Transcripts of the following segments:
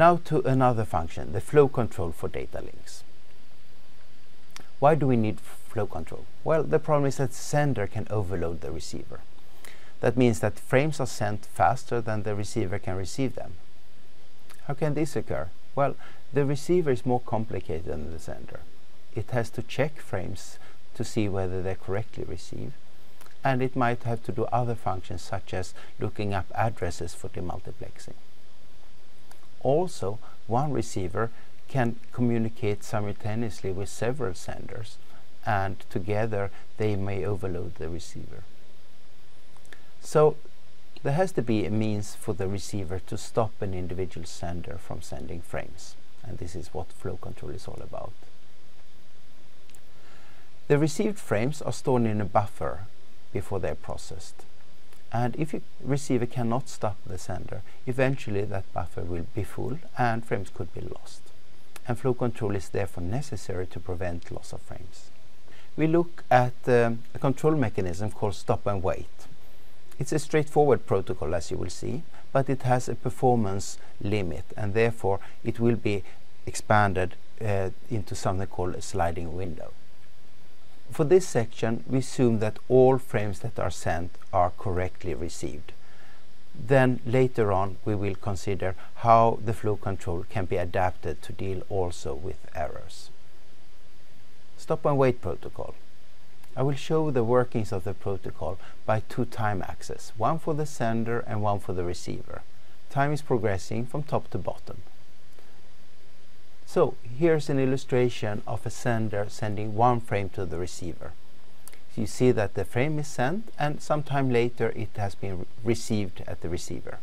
Now to another function, the flow control for data links. Why do we need flow control? Well, the problem is that sender can overload the receiver. That means that frames are sent faster than the receiver can receive them. How can this occur? Well, the receiver is more complicated than the sender. It has to check frames to see whether they're correctly received and it might have to do other functions such as looking up addresses for demultiplexing. Also, one receiver can communicate simultaneously with several senders and together they may overload the receiver. So there has to be a means for the receiver to stop an individual sender from sending frames and this is what flow control is all about. The received frames are stored in a buffer before they're processed. And if your receiver cannot stop the sender, eventually that buffer will be full and frames could be lost. And flow control is therefore necessary to prevent loss of frames. We look at um, a control mechanism called stop and wait. It's a straightforward protocol as you will see, but it has a performance limit and therefore it will be expanded uh, into something called a sliding window. For this section, we assume that all frames that are sent are correctly received. Then later on, we will consider how the flow control can be adapted to deal also with errors. Stop and wait protocol. I will show the workings of the protocol by two time axes, one for the sender and one for the receiver. Time is progressing from top to bottom. So here's an illustration of a sender sending one frame to the receiver. So you see that the frame is sent and sometime later it has been re received at the receiver.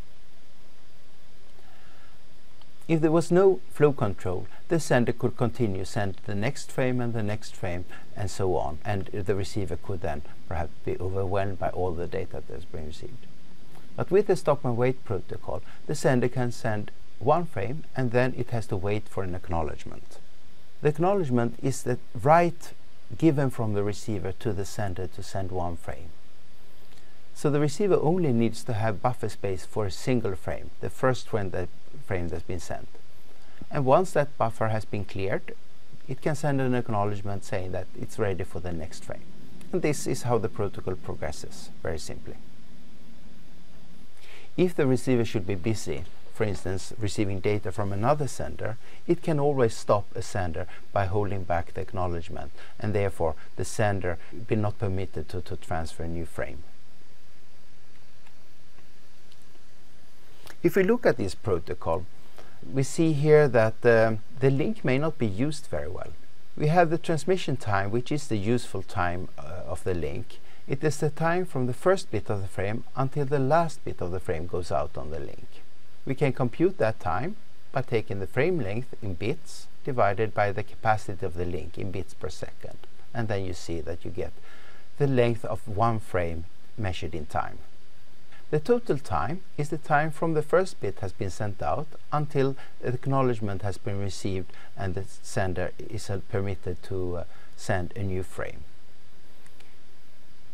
If there was no flow control, the sender could continue send the next frame and the next frame and so on and the receiver could then perhaps be overwhelmed by all the data that's been received. But with the stop and wait protocol, the sender can send one frame and then it has to wait for an acknowledgement. The acknowledgement is the right given from the receiver to the sender to send one frame. So the receiver only needs to have buffer space for a single frame, the first frame, that, frame that's been sent. And once that buffer has been cleared, it can send an acknowledgement saying that it's ready for the next frame. And this is how the protocol progresses, very simply. If the receiver should be busy, for instance, receiving data from another sender, it can always stop a sender by holding back the acknowledgement, and therefore the sender be not permitted to, to transfer a new frame. If we look at this protocol, we see here that uh, the link may not be used very well. We have the transmission time, which is the useful time uh, of the link. It is the time from the first bit of the frame until the last bit of the frame goes out on the link. We can compute that time by taking the frame length in bits divided by the capacity of the link in bits per second. And then you see that you get the length of one frame measured in time. The total time is the time from the first bit has been sent out until the acknowledgement has been received and the sender is permitted to uh, send a new frame.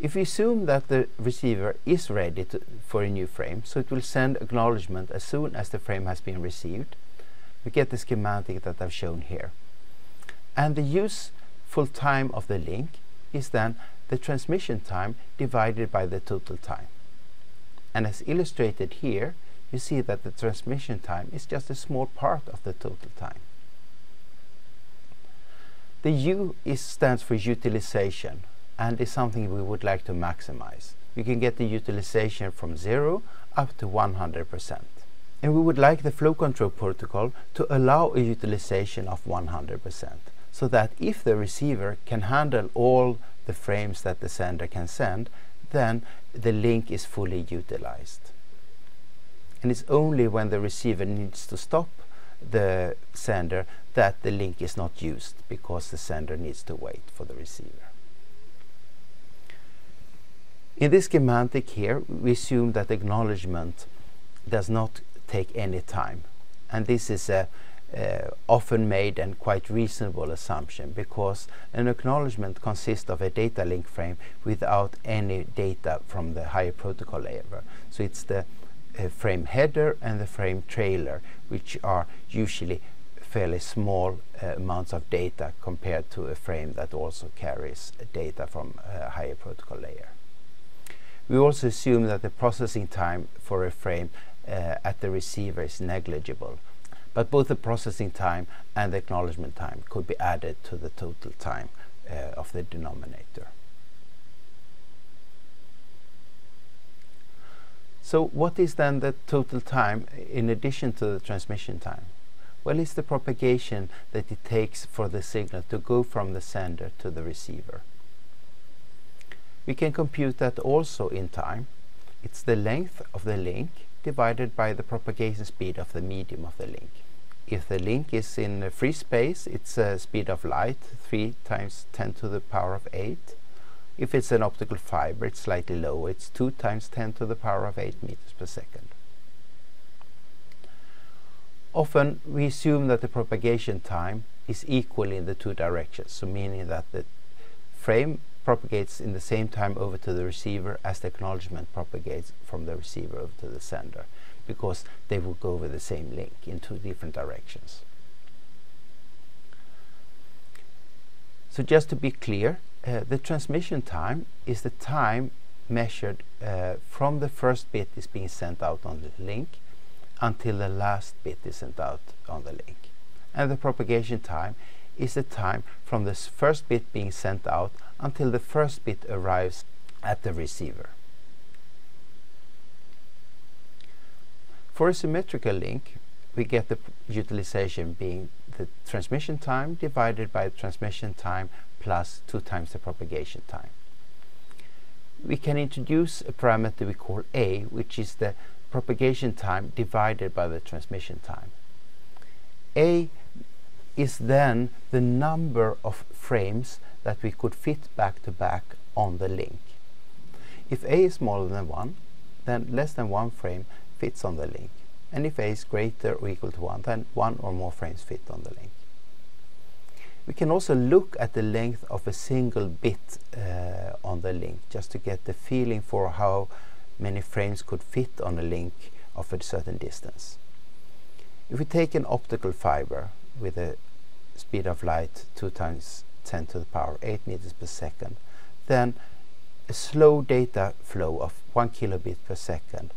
If we assume that the receiver is ready to, for a new frame, so it will send acknowledgement as soon as the frame has been received, we get the schematic that I've shown here. And the useful time of the link is then the transmission time divided by the total time. And as illustrated here, you see that the transmission time is just a small part of the total time. The U is, stands for utilization, and is something we would like to maximize. We can get the utilization from 0 up to 100%. And we would like the flow control protocol to allow a utilization of 100% so that if the receiver can handle all the frames that the sender can send, then the link is fully utilized. And it's only when the receiver needs to stop the sender that the link is not used because the sender needs to wait for the receiver. In this schematic here, we assume that acknowledgement does not take any time. And this is a uh, often made and quite reasonable assumption because an acknowledgement consists of a data link frame without any data from the higher protocol layer. So it's the uh, frame header and the frame trailer, which are usually fairly small uh, amounts of data compared to a frame that also carries data from a higher protocol layer. We also assume that the processing time for a frame uh, at the receiver is negligible, but both the processing time and the acknowledgement time could be added to the total time uh, of the denominator. So what is then the total time in addition to the transmission time? Well, it's the propagation that it takes for the signal to go from the sender to the receiver. We can compute that also in time. It's the length of the link divided by the propagation speed of the medium of the link. If the link is in free space, it's a speed of light, 3 times 10 to the power of 8. If it's an optical fiber, it's slightly lower, it's 2 times 10 to the power of 8 meters per second. Often we assume that the propagation time is equal in the two directions, so meaning that the frame propagates in the same time over to the receiver as the acknowledgement propagates from the receiver over to the sender, because they will go over the same link in two different directions. So just to be clear, uh, the transmission time is the time measured uh, from the first bit is being sent out on the link until the last bit is sent out on the link. And the propagation time is the time from the first bit being sent out until the first bit arrives at the receiver. For a symmetrical link, we get the utilization being the transmission time divided by the transmission time plus 2 times the propagation time. We can introduce a parameter we call A, which is the propagation time divided by the transmission time. A is then the number of frames that we could fit back to back on the link. If A is smaller than 1, then less than one frame fits on the link. And if A is greater or equal to 1, then one or more frames fit on the link. We can also look at the length of a single bit uh, on the link just to get the feeling for how many frames could fit on a link of a certain distance. If we take an optical fiber with a speed of light 2 times 10 to the power 8 meters per second, then a slow data flow of 1 kilobit per second,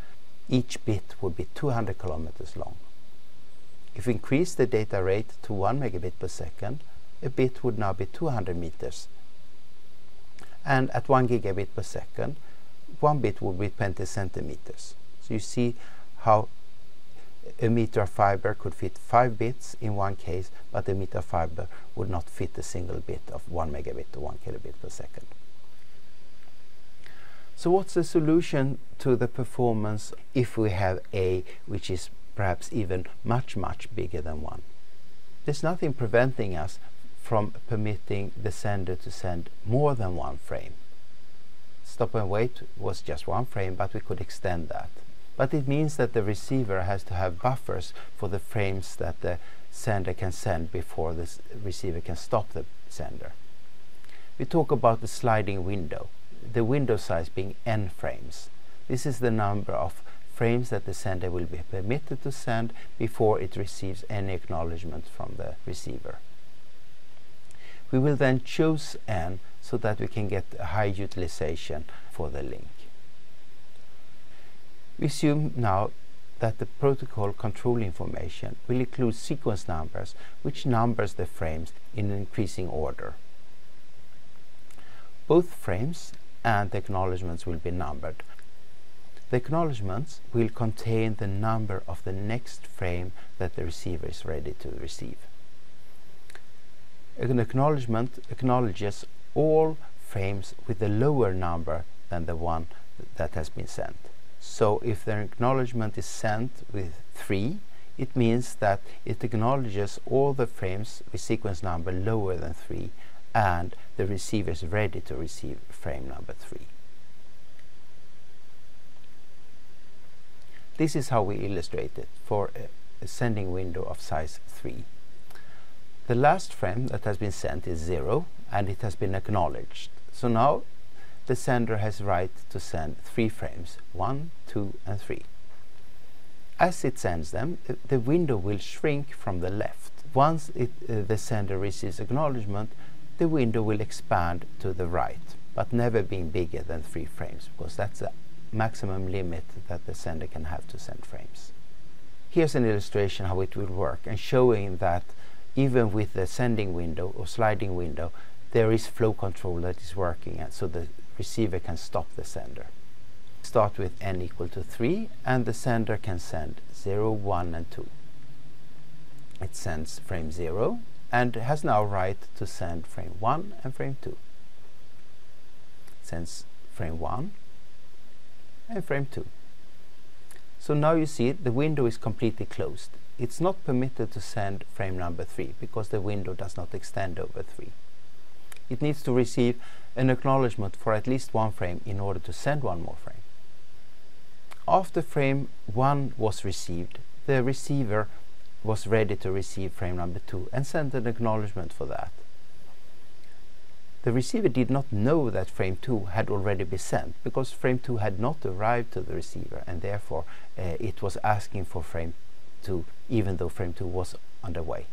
each bit would be 200 kilometers long. If we increase the data rate to 1 megabit per second, a bit would now be 200 meters. And at 1 gigabit per second, one bit would be 20 centimeters. So you see how a meter of fiber could fit 5 bits in one case, but a meter of fiber would not fit a single bit of 1 megabit to 1 kilobit per second. So what's the solution to the performance if we have A which is perhaps even much much bigger than 1? There's nothing preventing us from permitting the sender to send more than one frame stop and wait was just one frame, but we could extend that. But it means that the receiver has to have buffers for the frames that the sender can send before the receiver can stop the sender. We talk about the sliding window, the window size being n frames. This is the number of frames that the sender will be permitted to send before it receives any acknowledgement from the receiver. We will then choose n so that we can get a high utilization for the link. We assume now that the protocol control information will include sequence numbers which numbers the frames in an increasing order. Both frames and the acknowledgements will be numbered. The acknowledgements will contain the number of the next frame that the receiver is ready to receive. An acknowledgement acknowledges all frames with a lower number than the one that has been sent. So if the acknowledgement is sent with 3, it means that it acknowledges all the frames with sequence number lower than 3 and the receiver is ready to receive frame number 3. This is how we illustrate it for a sending window of size 3. The last frame that has been sent is 0 and it has been acknowledged. So now the sender has right to send three frames, 1, 2 and 3. as it sends them, the window will shrink from the left. Once it, uh, the sender receives acknowledgement, the window will expand to the right, but never being bigger than three frames, because that's the maximum limit that the sender can have to send frames. Here's an illustration how it will work, and showing that even with the sending window or sliding window, there is flow control that is working, and so the receiver can stop the sender. Start with n equal to 3, and the sender can send 0, 1, and 2. It sends frame 0, and has now right to send frame 1 and frame 2. It sends frame 1 and frame 2. So now you see the window is completely closed. It's not permitted to send frame number 3 because the window does not extend over 3. It needs to receive an acknowledgement for at least one frame in order to send one more frame. After frame 1 was received, the receiver was ready to receive frame number 2 and sent an acknowledgement for that. The receiver did not know that frame 2 had already been sent because frame 2 had not arrived to the receiver and therefore uh, it was asking for frame 2 even though frame 2 was underway.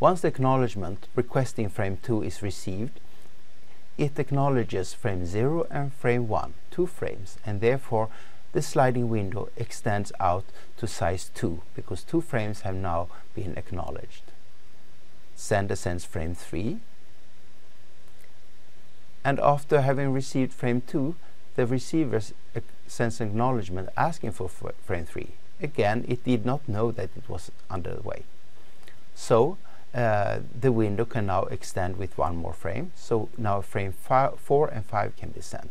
Once the acknowledgement requesting frame 2 is received, it acknowledges frame 0 and frame 1, two frames, and therefore the sliding window extends out to size 2 because two frames have now been acknowledged. Sender sends frame 3 and after having received frame 2 the receiver sends acknowledgement asking for frame 3. Again it did not know that it was underway. So uh, the window can now extend with one more frame so now frame 4 and 5 can be sent.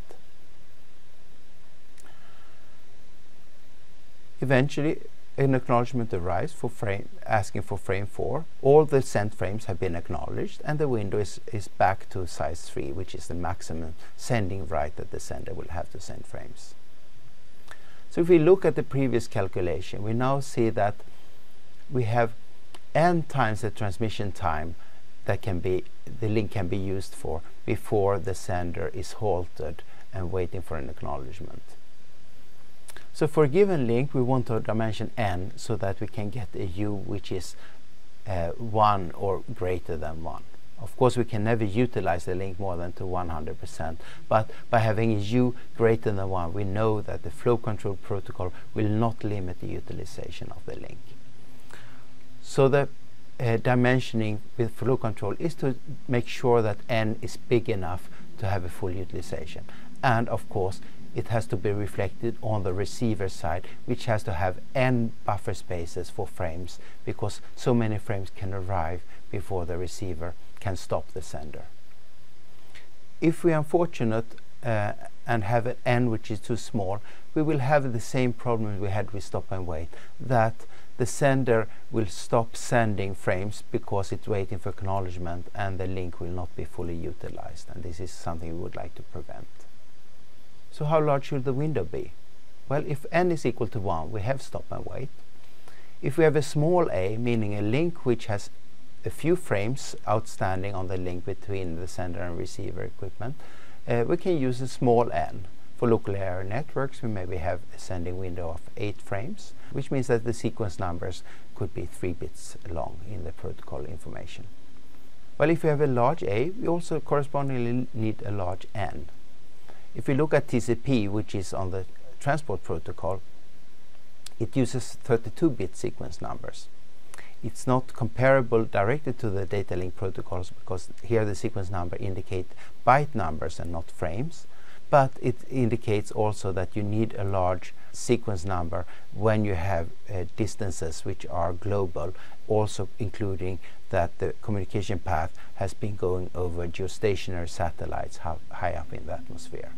Eventually, an acknowledgement arrives for frame asking for frame 4. All the sent frames have been acknowledged and the window is, is back to size 3, which is the maximum sending right that the sender will have to send frames. So if we look at the previous calculation, we now see that we have n times the transmission time that can be the link can be used for before the sender is halted and waiting for an acknowledgement. So for a given link, we want a dimension n so that we can get a u which is uh, 1 or greater than 1. Of course, we can never utilize the link more than to 100%, but by having a u greater than 1, we know that the flow control protocol will not limit the utilization of the link. So the uh, dimensioning with flow control is to make sure that n is big enough to have a full utilization. And of course, it has to be reflected on the receiver side, which has to have n buffer spaces for frames, because so many frames can arrive before the receiver can stop the sender. If we are unfortunate uh, and have an n which is too small, we will have the same problem we had with stop and wait, that the sender will stop sending frames because it's waiting for acknowledgement and the link will not be fully utilized. And this is something we would like to prevent. So how large should the window be? Well, if n is equal to 1, we have stop and wait. If we have a small a, meaning a link which has a few frames outstanding on the link between the sender and receiver equipment, uh, we can use a small n. For local networks, we maybe have a sending window of 8 frames, which means that the sequence numbers could be 3 bits long in the protocol information. Well, if we have a large A, we also correspondingly need a large N. If we look at TCP, which is on the transport protocol, it uses 32-bit sequence numbers. It's not comparable directly to the data link protocols because here the sequence number indicate byte numbers and not frames, but it indicates also that you need a large sequence number when you have uh, distances which are global, also including that the communication path has been going over geostationary satellites high up in the atmosphere.